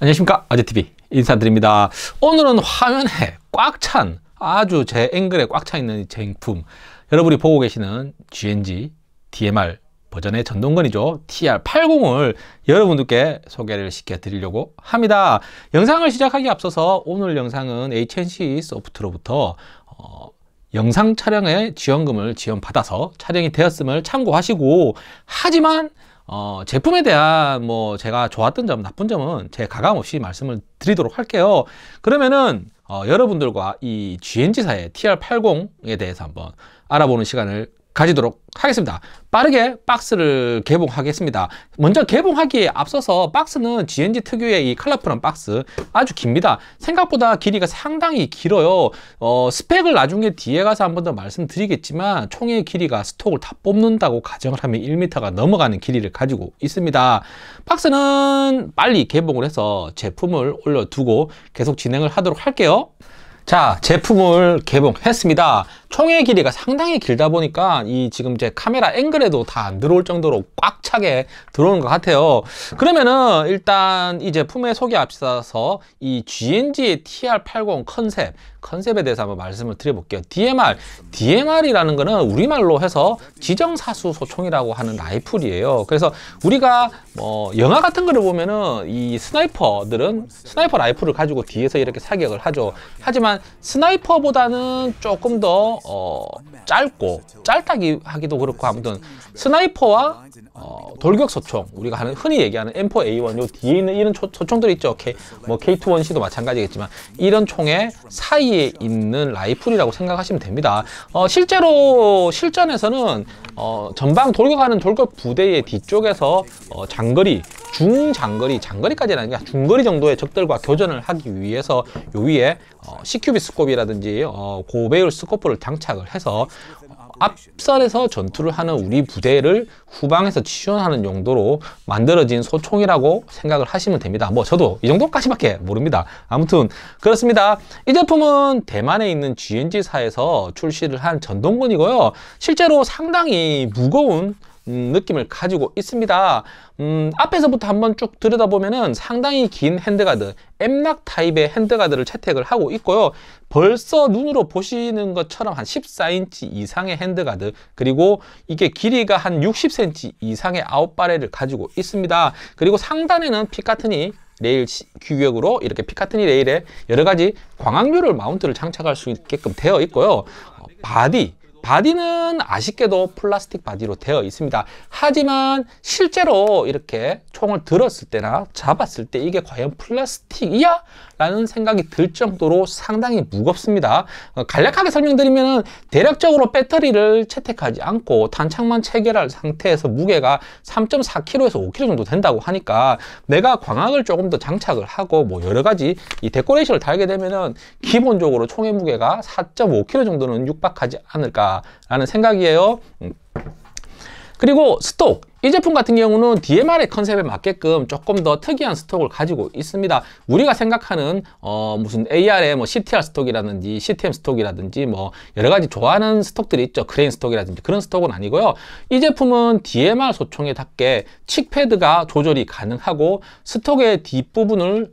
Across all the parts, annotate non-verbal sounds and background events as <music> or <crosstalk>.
안녕하십니까. 아재TV 인사드립니다. 오늘은 화면에 꽉 찬 아주 제 앵글에 꽉 차 있는 제품. 여러분이 보고 계시는 GNG DMR 버전의 전동건이죠. TR80을 여러분들께 소개를 시켜 드리려고 합니다. 영상을 시작하기 앞서서 오늘 영상은 HNC 소프트로부터 어, 영상 촬영에 지원금을 지원받아서 촬영이 되었음을 참고하시고 하지만 어, 제품에 대한 뭐 제가 좋았던 점, 나쁜 점은 제 가감 없이 말씀을 드리도록 할게요. 그러면은 어, 여러분들과 이 GNG사의 TR80에 대해서 한번 알아보는 시간을 가지도록 하겠습니다. 빠르게 박스를 개봉하겠습니다. 먼저 개봉하기에 앞서서 박스는 GNG 특유의 이 컬러풀한 박스 아주 깁니다. 생각보다 길이가 상당히 길어요. 어, 스펙을 나중에 뒤에 가서 한 번 더 말씀드리겠지만 총의 길이가 스톡을 다 뽑는다고 가정을 하면 1m가 넘어가는 길이를 가지고 있습니다. 박스는 빨리 개봉을 해서 제품을 올려두고 계속 진행을 하도록 할게요. 자 제품을 개봉했습니다 총의 길이가 상당히 길다 보니까 이 지금 제 카메라 앵글에도 다 안 들어올 정도로 꽉 차게 들어오는 것 같아요. 그러면은 일단 이 제품의 소개 앞서서 이 GNG의 TR80 컨셉 컨셉에 대해서 한번 말씀을 드려볼게요. DMR DMR이라는 거는 우리말로 해서 지정사수 소총이라고 하는 라이플이에요. 그래서 우리가 뭐 영화 같은 거를 보면은 이 sniper들은 sniper rifle을 가지고 뒤에서 이렇게 사격을 하죠. 하지만 sniper보다는 조금 더 어, 짧고 짧다기 하기도 그렇고 아무튼 sniper와 어, 돌격 소총. 우리가 하는 흔히 얘기하는 M4A1 요 뒤에 있는 이런 초, 소총들 있죠. K, 뭐 K2-1C도 마찬가지겠지만 이런 총의 사이에 있는 라이플이라고 생각하시면 됩니다. 어, 실제로 실전에서는 어, 전방 돌격하는 돌격 부대의 뒤쪽에서 어, 장거리 중장거리, 장거리까지는 아니라 중거리 정도의 적들과 교전을 하기 위해서 요 위에 어, CQB 스코이라든지 어, 고배율 스코프를 장착을 해서 앞선에서 전투를 하는 우리 부대를 후방에서 지원하는 용도로 만들어진 소총이라고 생각을 하시면 됩니다. 뭐 저도 이 정도까지밖에 모릅니다. 아무튼 그렇습니다. 이 제품은 대만에 있는 GNG사에서 출시를 한 전동건이고요. 실제로 상당히 무거운 음, 느낌을 가지고 있습니다. 음, 앞에서부터 한번 쭉 들여다보면은 상당히 긴 handguard, M-LOK 타입의 handguard를 채택을 하고 있고요. 벌써 눈으로 보시는 것처럼 한 14인치 이상의 handguard, 그리고 이게 길이가 한 60cm 이상의 out barrel을 가지고 있습니다. 그리고 상단에는 Picatinny rail 규격으로 이렇게 Picatinny rail에 여러 가지 광학류를 mount를 장착할 수 있게끔 되어 있고요. 어, Body, body는 아쉽게도 플라스틱 body로 되어 있습니다. 하지만 실제로 이렇게 총을 들었을 때나 잡았을 때 이게 과연 플라스틱이야? 라는 생각이 들 정도로 상당히 무겁습니다. 어, 간략하게 설명드리면 대략적으로 배터리를 채택하지 않고 탄창만 체결한 상태에서 무게가 3.4kg에서 5kg 정도 된다고 하니까 내가 광학을 조금 더 장착을 하고 뭐 여러 가지 이 데코레이션을 달게 되면은 기본적으로 총의 무게가 4.5kg 정도는 육박하지 않을까 라는 생각이에요. 음. 그리고 stock 이 제품 같은 경우는 DMR의 컨셉에 맞게끔 조금 더 특이한 stock을 가지고 있습니다. 우리가 생각하는 어 무슨 AR의 뭐 CTR stock이라든지 CTM stock이라든지 뭐 여러 가지 좋아하는 stock들이 있죠. crane stock이라든지 그런 stock은 아니고요. 이 제품은 DMR 소총에 맞게 cheek pad가 조절이 가능하고 stock의 뒷부분을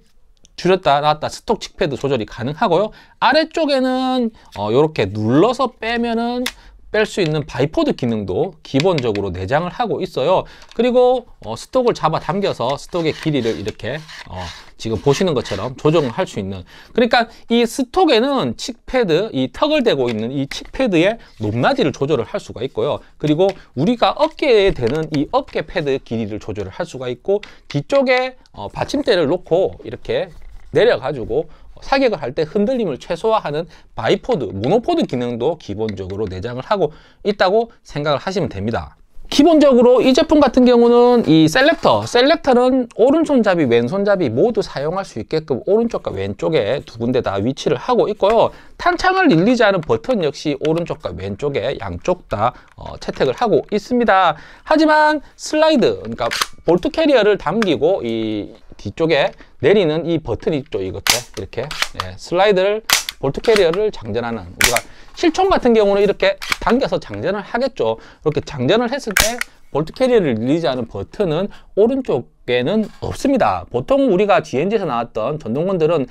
줄였다 놨다 stock cheek pad 조절이 가능하고요. 아래쪽에는 어, 이렇게 눌러서 빼면은 뺄 수 있는 bipod 기능도 기본적으로 내장을 하고 있어요. 그리고 어, stock을 잡아 당겨서 stock의 길이를 이렇게 어, 지금 보시는 것처럼 조정을 할 수 있는 그러니까 이 stock에는 cheek pad 이 턱을 대고 있는 이 cheek pad의 높낮이를 조절을 할 수가 있고요 그리고 우리가 어깨에 대는 이 어깨 패드 길이를 조절을 할 수가 있고 뒤쪽에 어, 받침대를 놓고 이렇게 내려 가지고 사격을 할 때 흔들림을 최소화하는 bipod, monopod 기능도 기본적으로 내장을 하고 있다고 생각을 하시면 됩니다. 기본적으로 이 제품 같은 경우는 이 selector, selector는 오른손잡이, 왼손잡이 모두 사용할 수 있게끔 오른쪽과 왼쪽에 두 군데 다 위치를 하고 있고요. 탄창을 release하는 버튼 역시 오른쪽과 왼쪽에 양쪽 다 어, 채택을 하고 있습니다. 하지만 슬라이드, 그러니까 bolt carrier를 당기고 이 뒤쪽에 내리는 이 버튼 있죠 이것도. 이렇게. 예, 슬라이드를 bolt carrier를 장전하는. 우리가 실총 같은 경우는 이렇게 당겨서 장전을 하겠죠. 이렇게 장전을 했을 때 bolt carrier를 release하는 버튼은 오른쪽에는 없습니다. 보통 우리가 GNG에서 나왔던 전동건들은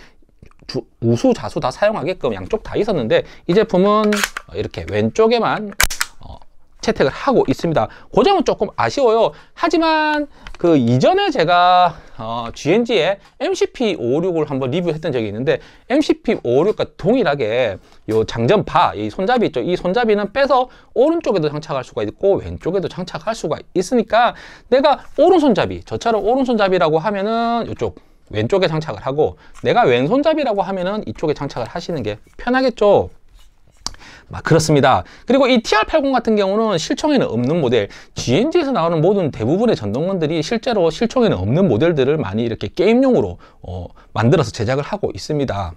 주, 우수, 좌수 다 사용하게끔 양쪽 다 있었는데 이 제품은 이렇게 왼쪽에만 채택을 하고 있습니다. 그 점은 조금 아쉬워요. 하지만 그 이전에 제가 어, GNG의 MCP556을 한번 리뷰했던 적이 있는데 MCP556과 동일하게 요 장전 바, 이 손잡이 있죠. 이 손잡이는 빼서 오른쪽에도 장착할 수가 있고 왼쪽에도 장착할 수가 있으니까 내가 오른손잡이, 저처럼 오른손잡이라고 하면은 이쪽 왼쪽에 장착을 하고 내가 왼손잡이라고 하면은 이쪽에 장착을 하시는 게 편하겠죠. 막 그렇습니다. 그리고 이 TR80 같은 경우는 실총에는 없는 모델, GNG에서 나오는 모든 대부분의 전동건들이 실제로 실총에는 없는 모델들을 많이 이렇게 게임용으로 어, 만들어서 제작을 하고 있습니다.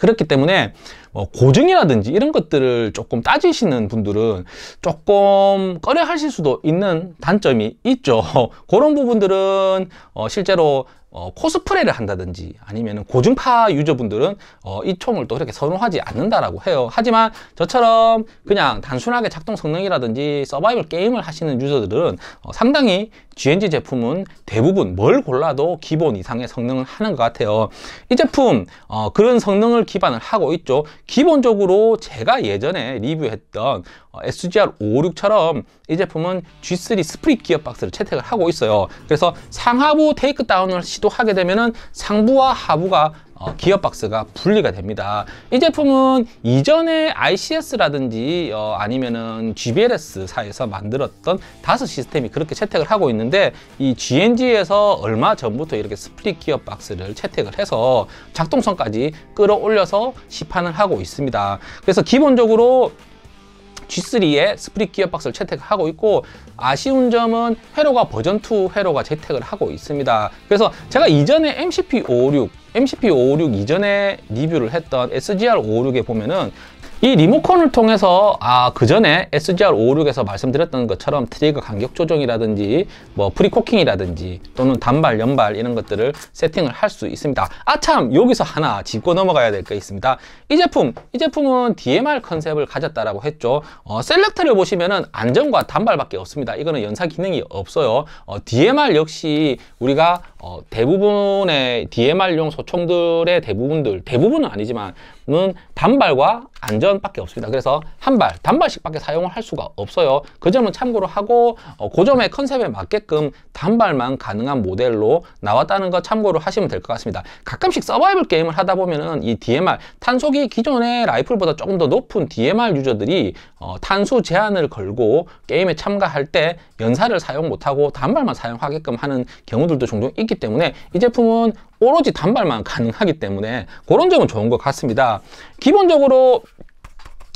그렇기 때문에 뭐 고증이라든지 이런 것들을 조금 따지시는 분들은 조금 꺼려 하실 수도 있는 단점이 있죠. <laughs> 그런 부분들은 어 실제로 어, 코스프레를 한다든지 아니면 고증파 유저분들은 어, 이 총을 또 이렇게 선호하지 않는다라고 해요. 하지만 저처럼 그냥 단순하게 작동 성능이라든지 서바이벌 게임을 하시는 유저들은 어, 상당히 GNG 제품은 대부분 뭘 골라도 기본 이상의 성능을 하는 것 같아요. 이 제품 어, 그런 성능을 기반을 하고 있죠. 기본적으로 제가 예전에 리뷰했던 어, SGR 556처럼 이 제품은 G3 split gearbox를 채택을 하고 있어요. 그래서 상하부 takedown을 시도하게 되면은 상부와 하부가 어, gearbox가 분리가 됩니다. 이 제품은 이전에 ICS라든지 어, 아니면은 GBLS사에서 만들었던 DAS 시스템이 그렇게 채택을 하고 있는데 이 GNG에서 얼마 전부터 이렇게 split gearbox를 채택을 해서 작동성까지 끌어올려서 시판을 하고 있습니다. 그래서 기본적으로 G3에 split gearbox를 채택하고 있고 아쉬운 점은 회로가 버전2 회로가 채택을 하고 있습니다. 그래서 제가 이전에 MCP556 MCP556 이전에 리뷰를 했던 SGR556에 보면은 이 리모컨을 통해서 아 그 전에 SGR556에서 말씀드렸던 것처럼 trigger 간격 조정이라든지 뭐 pre-cocking이라든지 또는 단발, 연발 이런 것들을 세팅을 할 수 있습니다. 아참 여기서 하나 짚고 넘어가야 될 게 있습니다. 이 제품 이 제품은 DMR 컨셉을 가졌다라고 했죠. 어, selector를 보시면은 안전과 단발밖에 없습니다. 이거는 연사 기능이 없어요. 어, DMR 역시 우리가 어, 대부분의 DMR용 소총들의 대부분들 대부분은 아니지만 는 단발과 안전밖에 없습니다. 그래서 한 발, 단발씩밖에 사용을 할 수가 없어요. 그 점은 참고로 하고 어, 그 점의 컨셉에 맞게끔 단발만 가능한 모델로 나왔다는 거 참고로 하시면 될 것 같습니다. 가끔씩 서바이벌 게임을 하다 보면은 이 DMR 탄속이 기존의 라이플보다 조금 더 높은 DMR 유저들이 어, 탄수 제한을 걸고 게임에 참가할 때 연사를 사용 못하고 단발만 사용하게끔 하는 경우들도 종종 있기 때문에 이 제품은 오로지 단발만 가능하기 때문에 그런 점은 좋은 것 같습니다. 기본적으로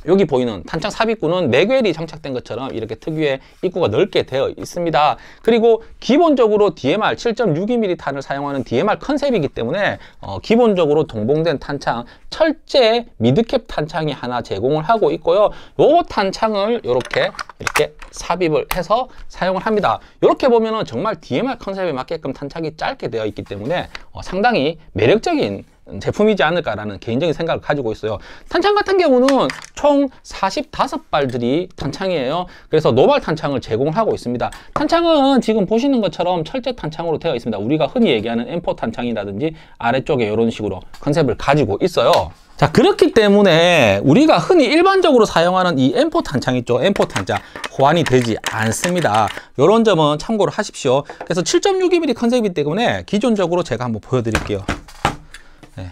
여기 보이는 탄창 삽입구는 맥웰이 장착된 것처럼 이렇게 특유의 입구가 넓게 되어 있습니다. 그리고 기본적으로 DMR 7.62mm 탄을 사용하는 DMR 컨셉이기 때문에 어, 기본적으로 동봉된 탄창 철제 미드캡 탄창이 하나 제공을 하고 있고요. 요 탄창을 이렇게 이렇게 삽입을 해서 사용을 합니다. 이렇게 보면은 정말 DMR 컨셉에 맞게끔 탄창이 짧게 되어 있기 때문에 어, 상당히 매력적인 제품이지 않을까라는 개인적인 생각을 가지고 있어요. 탄창 같은 경우는 총 45발들이 탄창이에요. 그래서 노말 탄창을 제공하고 있습니다. 탄창은 지금 보시는 것처럼 철제 탄창으로 되어 있습니다. 우리가 흔히 얘기하는 M4 탄창이라든지 아래쪽에 이런 식으로 컨셉을 가지고 있어요. 자 그렇기 때문에 우리가 흔히 일반적으로 사용하는 이 M4 탄창 있죠 M4 탄창 호환이 되지 않습니다 이런 점은 참고로 하십시오 그래서 7.62mm 컨셉이기 때문에 기존적으로 제가 한번 보여드릴게요 네.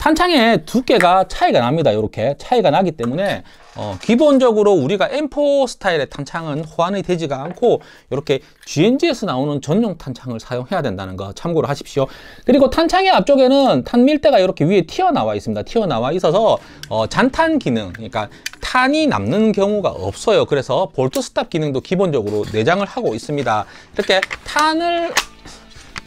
탄창의 두께가 차이가 납니다. 이렇게 차이가 나기 때문에 어, 기본적으로 우리가 M4 스타일의 탄창은 호환이 되지가 않고 이렇게 GNG에서 나오는 전용 탄창을 사용해야 된다는 거 참고로 하십시오. 그리고 탄창의 앞쪽에는 탄 밀대가 이렇게 위에 튀어나와 있습니다. 튀어나와 있어서 어, 잔탄 기능, 그러니까 탄이 남는 경우가 없어요. 그래서 bolt stop 기능도 기본적으로 내장을 하고 있습니다. 이렇게 탄을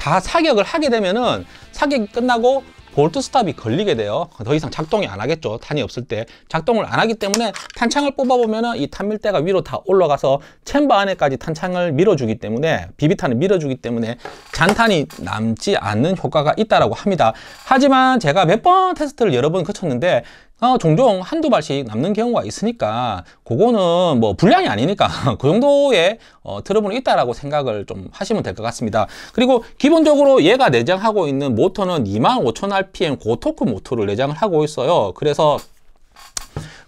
다 사격을 하게 되면은 사격이 끝나고 bolt stop이 걸리게 돼요. 더 이상 작동이 안 하겠죠. 탄이 없을 때. 작동을 안 하기 때문에 탄창을 뽑아보면 이 탄밀대가 위로 다 올라가서 chamber 안에까지 탄창을 밀어주기 때문에 비비탄을 밀어주기 때문에 잔탄이 남지 않는 효과가 있다라고 합니다. 하지만 제가 몇 번 테스트를 여러 번 거쳤는데 어, 종종 한두 발씩 남는 경우가 있으니까 그거는 뭐 불량이 아니니까 <laughs> 그 정도의 어, 트러블은 있다라고 생각을 좀 하시면 될 것 같습니다. 그리고 기본적으로 얘가 내장하고 있는 모터는 25,000rpm 고토크 모터를 내장을 하고 있어요. 그래서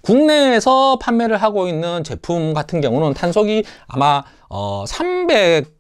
국내에서 판매를 하고 있는 제품 같은 경우는 탄속이 아마 어, 300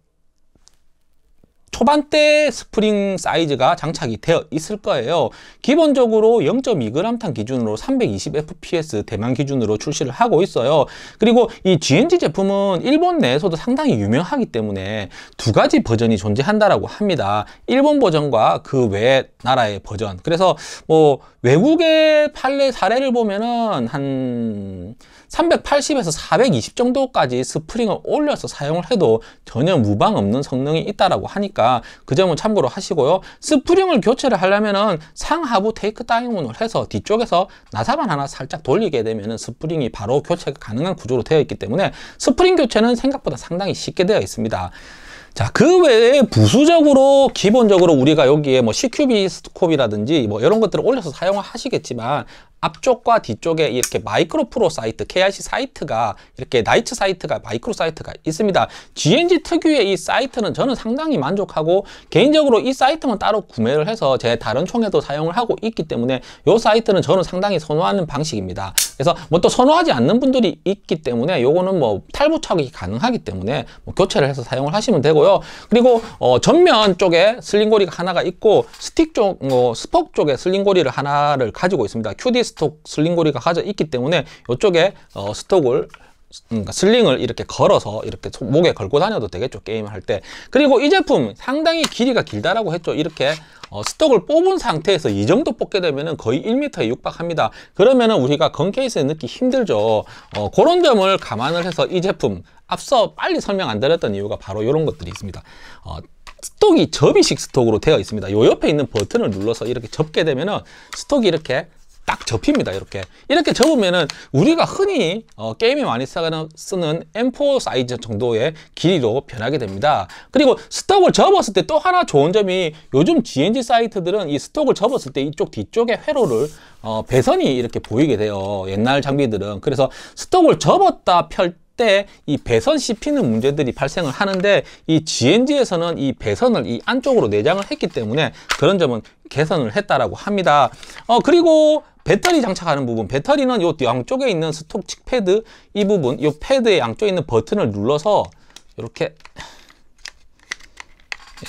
초반대 스프링 사이즈가 장착이 되어 있을 거예요. 기본적으로 0.2g 탄 기준으로 320fps 대만 기준으로 출시를 하고 있어요. 그리고 이 GNG 제품은 일본 내에서도 상당히 유명하기 때문에 두 가지 버전이 존재한다라고 합니다. 일본 버전과 그 외 나라의 버전. 그래서 뭐 외국의 판매 사례를 보면은 한 380에서 420 정도까지 스프링을 올려서 사용을 해도 전혀 무방 없는 성능이 있다라고 하니까 그 점은 참고로 하시고요. 스프링을 교체를 하려면은 상하부 takedown을 해서 뒤쪽에서 나사만 하나 살짝 돌리게 되면은 스프링이 바로 교체가 가능한 구조로 되어 있기 때문에 스프링 교체는 생각보다 상당히 쉽게 되어 있습니다. 자, 그 외에 부수적으로 기본적으로 우리가 여기에 뭐 CQB 스코프이라든지 뭐 이런 것들을 올려서 사용을 하시겠지만 앞쪽과 뒤쪽에 이렇게 마이크로 프로 사이트, KIC 사이트가 이렇게 나이츠 sight가 micro sight가 있습니다. GNG 특유의 이 sight는 저는 상당히 만족하고 개인적으로 이 sight만 따로 구매를 해서 제 다른 총에도 사용을 하고 있기 때문에 이 sight는 저는 상당히 선호하는 방식입니다. 그래서 뭐 또 선호하지 않는 분들이 있기 때문에 요거는 뭐 탈부착이 가능하기 때문에 뭐 교체를 해서 사용을 하시면 되고요. 그리고 어 전면 쪽에 sling고리가 하나가 있고 stock 쪽, 뭐 stock 쪽에 sling고리를 하나를 가지고 있습니다. QD 스톡 슬링고리가 가져 있기 때문에 이쪽에 어, stock을 그러니까 sling을 이렇게 걸어서 이렇게 목에 걸고 다녀도 되겠죠 게임을 할 때. 그리고 이 제품 상당히 길이가 길다라고 했죠. 이렇게 어, stock을 뽑은 상태에서 이 정도 뽑게 되면 거의 1m에 육박합니다. 그러면은 우리가 gun case에 넣기 힘들죠. 어, 그런 점을 감안을 해서 이 제품 앞서 빨리 설명 안 드렸던 이유가 바로 이런 것들이 있습니다. 어, stock이 접이식 stock으로 되어 있습니다. 요 옆에 있는 버튼을 눌러서 이렇게 접게 되면은 stock이 이렇게 딱 접힙니다 이렇게. 이렇게 접으면은 우리가 흔히 어, 게임에 많이 쓰는, 쓰는 M4 사이즈 정도의 길이로 변하게 됩니다. 그리고 stock을 접었을 때 또 하나 좋은 점이 요즘 GNG 사이트들은 이 stock을 접었을 때 이쪽 뒤쪽에 회로를 어, 배선이 이렇게 보이게 돼요 옛날 장비들은. 그래서 stock을 접었다 펼 때 이 배선 씹히는 문제들이 발생을 하는데 이 GNG에서는 이 배선을 이 안쪽으로 내장을 했기 때문에 그런 점은 개선을 했다라고 합니다. 어 그리고 배터리 장착하는 부분 배터리는 요 양쪽에 있는 스톡 칙 패드 이 부분 이 패드의 양쪽에 있는 버튼을 눌러서 이렇게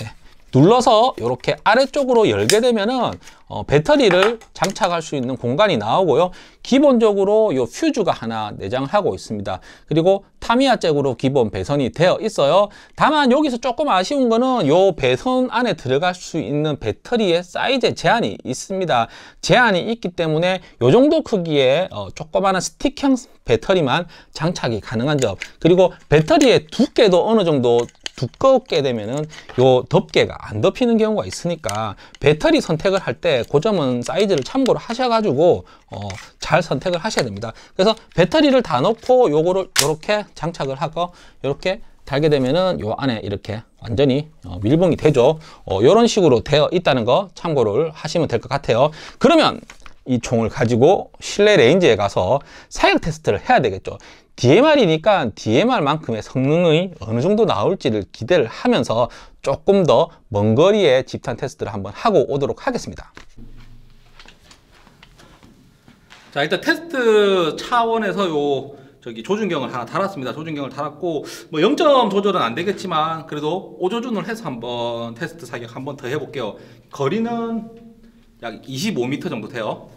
예, 눌러서 이렇게 아래쪽으로 열게 되면은 어, 배터리를 장착할 수 있는 공간이 나오고요. 기본적으로 이 퓨즈가 하나 내장을 하고 있습니다. 그리고 타미야 잭으로 기본 배선이 되어 있어요. 다만 여기서 조금 아쉬운 거는 이 배선 안에 들어갈 수 있는 배터리의 사이즈에 제한이 있습니다. 제한이 있기 때문에 이 정도 크기의 어, 조그마한 스틱형 배터리만 장착이 가능한 점 그리고 배터리의 두께도 어느 정도 두껍게 되면은 요 덮개가 안 덮이는 경우가 있으니까 배터리 선택을 할 때 그 점은 사이즈를 참고로 하셔가지고 어, 잘 선택을 하셔야 됩니다. 그래서 배터리를 다 넣고 요거를 이렇게 장착을 하고 이렇게 달게 되면은 요 안에 이렇게 완전히 어, 밀봉이 되죠. 어, 이런 식으로 되어 있다는 거 참고를 하시면 될 것 같아요. 그러면 이 총을 가지고 실내 range에 가서 사격 테스트를 해야 되겠죠. DMR이니까 DMR만큼의 성능이 어느 정도 나올지를 기대를 하면서 조금 더 먼 거리의 집탄 테스트를 한번 하고 오도록 하겠습니다. 자 일단 테스트 차원에서 요 저기 조준경을 하나 달았습니다. 조준경을 달았고 뭐 0점 조절은 안 되겠지만 그래도 5조준을 해서 한번 테스트 사격 한번 더 해볼게요. 거리는 약 25m 정도 돼요.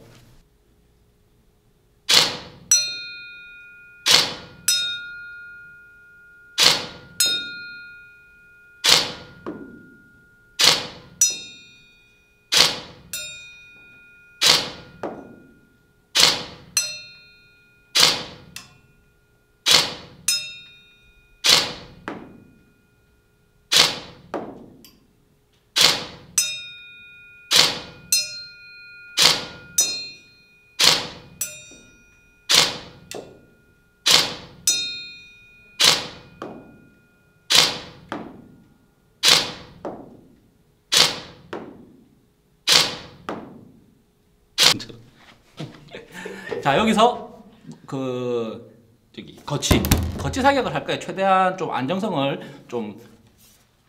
자 여기서 그 저기 거치 거치 사격을 할 거예요. 최대한 좀 안정성을 좀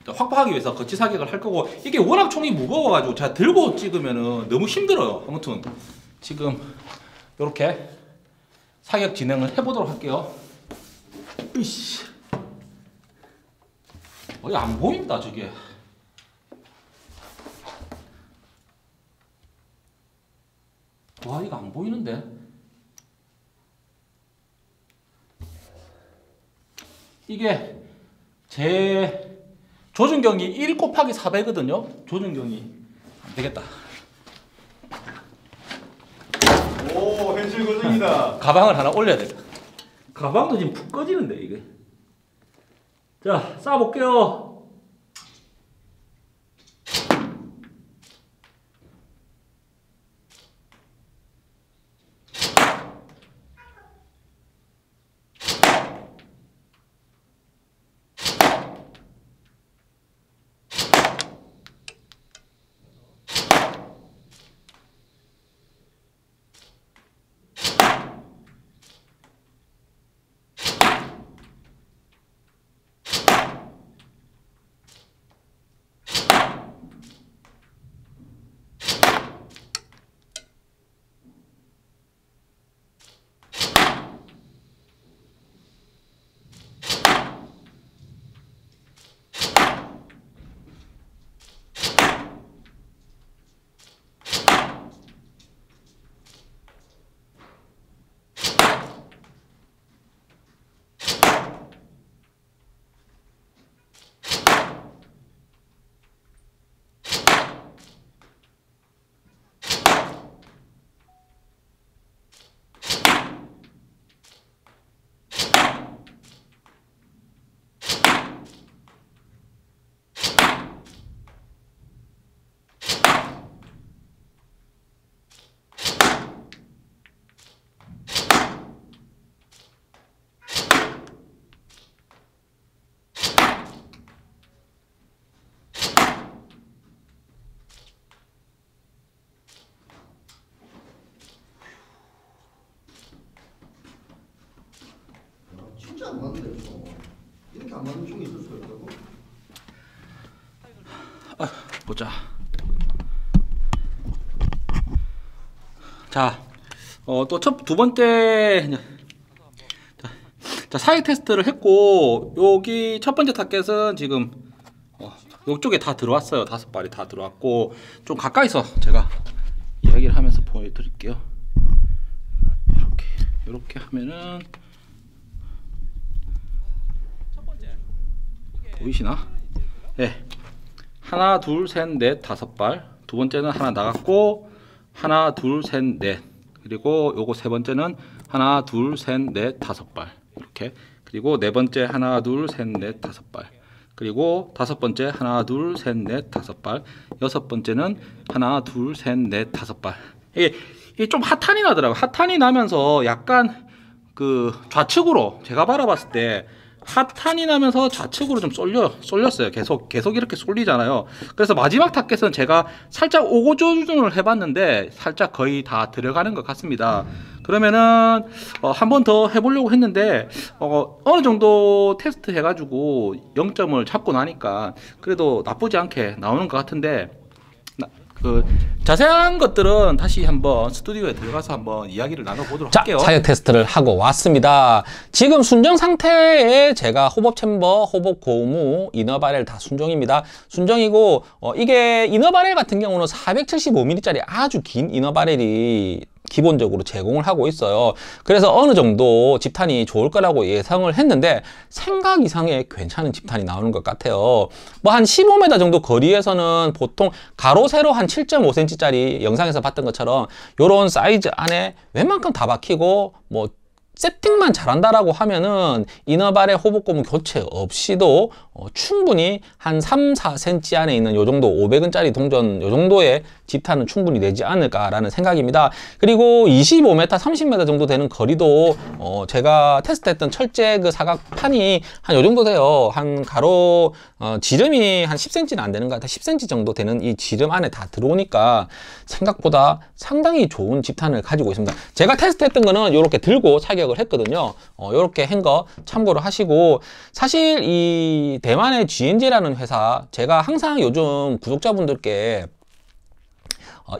확보하기 위해서 거치 사격을 할 거고 이게 워낙 총이 무거워가지고 제가 들고 찍으면은 너무 힘들어요. 아무튼 지금 이렇게 사격 진행을 해보도록 할게요. 으이씨. 어이 안 보인다 저게. 와 이거 안 보이는데. 이게 제 조준경이 1 곱하기 4배거든요. 조준경이 안 되겠다. 오 현실 고증이다. 가방을 하나 올려야 돼. 가방도 지금 푹 꺼지는데 이게. 자, 쏴볼게요. 안 맞는데 저 이렇게 안 맞는 총이 있을 수가 있다고? 보자. 자, 어, 또 첫 두 번째 자, 자, 사격 테스트를 했고 여기 첫 번째 타켓은 지금 어, 이쪽에 다 들어왔어요. 다섯 발이 다 들어왔고 좀 가까이서 제가 이야기를 하면서 보여드릴게요. 이렇게 이렇게 하면은 보이시나? 네. 하나, 둘, 셋, 넷, 다섯 발. 두 번째는 하나 나갔고 하나, 둘, 셋, 넷. 그리고 요거 세 번째는 하나, 둘, 셋, 넷, 다섯 발. 이렇게. 그리고 네 번째 하나, 둘, 셋, 넷, 다섯 발. 그리고 다섯 번째 하나, 둘, 셋, 넷, 다섯 발. 여섯 번째는 하나, 둘, 셋, 넷, 다섯 발. 이게, 좀 핫한이 나더라고요. 핫한이 나면서 약간 그 좌측으로 제가 바라봤을 때 핫한이 나면서 좌측으로 좀 쏠려 쏠렸어요. 계속 계속 이렇게 쏠리잖아요. 그래서 마지막 타켓은 제가 살짝 오고 조준을 해봤는데 살짝 거의 다 들어가는 것 같습니다. 그러면은 어, 한 번 더 해보려고 했는데 어, 어느 정도 테스트 해가지고 0점을 잡고 나니까 그래도 나쁘지 않게 나오는 것 같은데 나- 그 자세한 것들은 다시 한번 스튜디오에 들어가서 한번 이야기를 나눠보도록 자, 할게요. 사격 테스트를 하고 왔습니다. 지금 순정 상태에 제가 호법 챔버, 호법 고무, 이너 바렐 다 순정입니다. 순정이고 어, 이게 이너 바렐 같은 경우는 475mm짜리 아주 긴 이너 바렐이 기본적으로 제공을 하고 있어요. 그래서 어느 정도 집탄이 좋을 거라고 예상을 했는데 생각 이상의 괜찮은 집탄이 나오는 것 같아요. 뭐 한 15m 정도 거리에서는 보통 가로 세로 한 7.5cm짜리 영상에서 봤던 것처럼 이런 사이즈 안에 웬만큼 다 박히고 뭐 세팅만 잘한다라고 하면은 이너발의 호복고무 교체 없이도 어, 충분히 한 3, 4cm 안에 있는 요 정도 500원짜리 동전 요 정도의 집탄은 충분히 내지 않을까라는 생각입니다. 그리고 25m, 30m 정도 되는 거리도 어, 제가 테스트했던 철제 그 사각판이 한 요 정도 돼요. 한 가로 어, 지름이 한 10cm는 안 되는 것 같아요. 10cm 정도 되는 이 지름 안에 다 들어오니까 생각보다 상당히 좋은 집탄을 가지고 있습니다. 제가 테스트했던 거는 이렇게 들고 사격을 했거든요. 어, 이렇게 한 거 참고로 하시고 사실 이 대만의 GNG라는 회사 제가 항상 요즘 구독자분들께 어,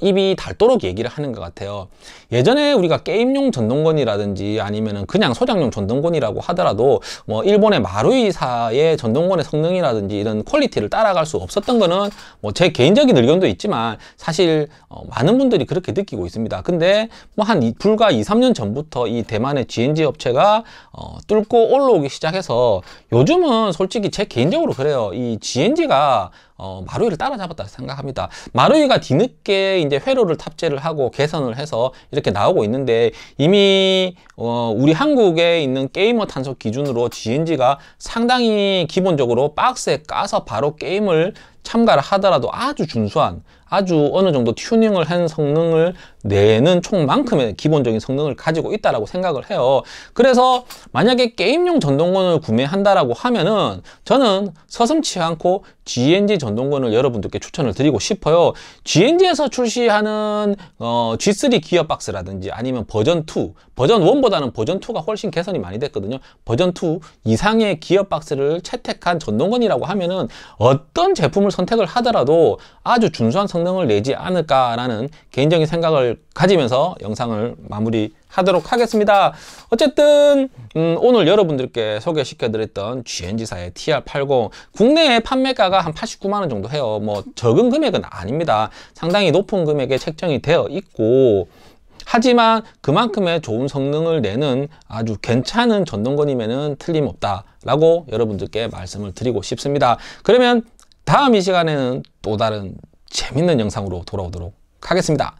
입이 닳도록 얘기를 하는 것 같아요. 예전에 우리가 게임용 전동건이라든지 아니면은 그냥 소장용 전동건이라고 하더라도 뭐 일본의 마루이사의 전동건의 성능이라든지 이런 퀄리티를 따라갈 수 없었던 거는 뭐 제 개인적인 의견도 있지만 사실 어, 많은 분들이 그렇게 느끼고 있습니다. 근데 뭐 한 불과 2, 3년 전부터 이 대만의 GNG 업체가 어, 뚫고 올라오기 시작해서 요즘은 솔직히 제 개인적으로 그래요. 이 GNG가 어, 마루이를 따라잡았다 생각합니다. 마루이가 뒤늦게 이제 회로를 탑재를 하고 개선을 해서 이렇게 나오고 있는데 이미 어, 우리 한국에 있는 게이머 탄소 기준으로 GNG가 상당히 기본적으로 박스에 까서 바로 게임을 참가를 하더라도 아주 준수한 아주 어느 정도 튜닝을 한 성능을 내는 총만큼의 기본적인 성능을 가지고 있다라고 생각을 해요. 그래서 만약에 게임용 전동건을 구매한다라고 하면은 저는 서슴치 않고 GNG 전동건을 여러분들께 추천을 드리고 싶어요. GNG에서 출시하는 어, G3 기어 박스라든지 아니면 버전 2, 버전 1보다는 버전 2가 훨씬 개선이 많이 됐거든요. 버전 2 이상의 기어 박스를 채택한 전동건이라고 하면은 어떤 제품을 선택을 하더라도 아주 준수한 성능을 내지 않을까라는 개인적인 생각을 가지면서 영상을 마무리 하도록 하겠습니다. 어쨌든 음, 오늘 여러분들께 소개시켜드렸던 GNG사의 TR80 국내에 판매가가 한 89만 원 정도 해요. 뭐 적은 금액은 아닙니다. 상당히 높은 금액에 책정이 되어 있고 하지만 그만큼의 좋은 성능을 내는 아주 괜찮은 전동건이면 틀림없다라고 여러분들께 말씀을 드리고 싶습니다. 그러면 다음 이 시간에는 또 다른 재밌는 영상으로 돌아오도록 하겠습니다.